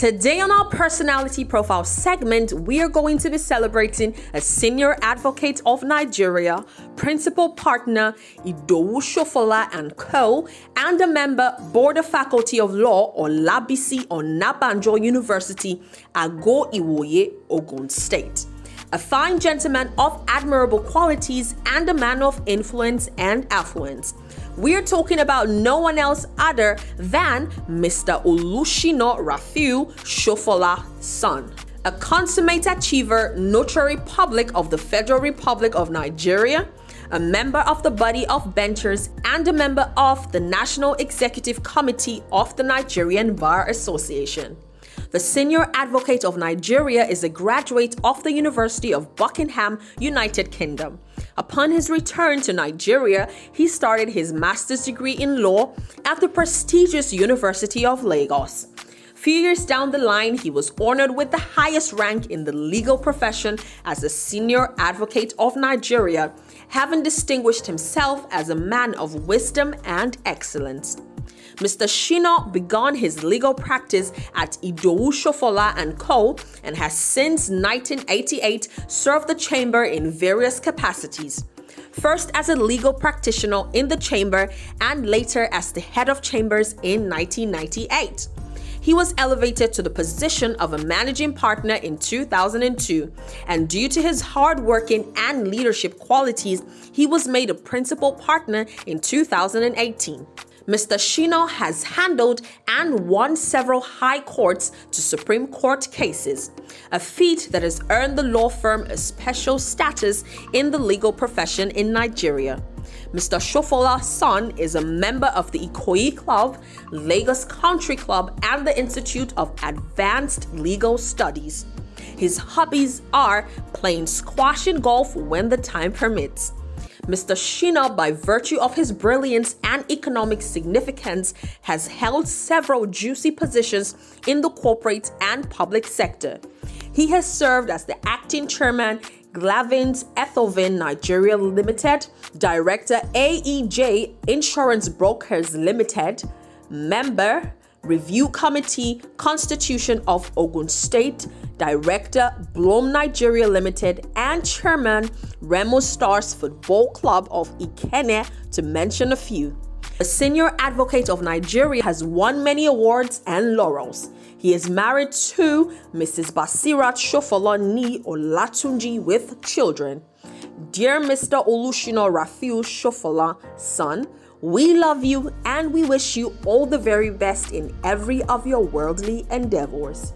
Today on our personality profile segment, we are going to be celebrating a senior advocate of Nigeria, principal partner Idowu Sofola and Co, and a member board of faculty of law Olabisi Onabanjo University, Ago Iwoye, Ogun State a fine gentleman of admirable qualities and a man of influence and affluence. We're talking about no one else other than Mr. Olusina Rafiu Sofola SAN. A consummate achiever, notary public of the Federal Republic of Nigeria, a member of the Body of Benchers, and a member of the National Executive Committee of the Nigerian Bar Association. The senior advocate of Nigeria is a graduate of the University of Buckingham, United Kingdom. Upon his return to Nigeria, he started his master's degree in law at the prestigious University of Lagos. Few years down the line, he was honored with the highest rank in the legal profession as a senior advocate of Nigeria, having distinguished himself as a man of wisdom and excellence. Mr. Shino began his legal practice at Idowu Sofola and Co. and has since 1988 served the chamber in various capacities. First as a legal practitioner in the chamber and later as the head of chambers in 1998 he was elevated to the position of a managing partner in 2002, and due to his hardworking and leadership qualities, he was made a principal partner in 2018. Mr. Shino has handled and won several high courts to Supreme Court cases, a feat that has earned the law firm a special status in the legal profession in Nigeria. Mr. Sofola's SAN is a member of the Ikoyi Club, Lagos Country Club, and the Institute of Advanced Legal Studies. His hobbies are playing squash and golf when the time permits. Mr. Shina, by virtue of his brilliance and economic significance, has held several juicy positions in the corporate and public sector. He has served as the acting chairman Glavins Ethelvin Nigeria Limited, Director AEJ Insurance Brokers Limited, Member Review Committee Constitution of Ogun State, Director Bloom Nigeria Limited, and Chairman Remo Stars Football Club of Ikenne, to mention a few. A senior advocate of Nigeria has won many awards and laurels. He is married to Mrs. Basirat Shofoloni Olatunji with children. Dear Mr. Olusina Rafiu Sofola, SAN, we love you and we wish you all the very best in every of your worldly endeavors.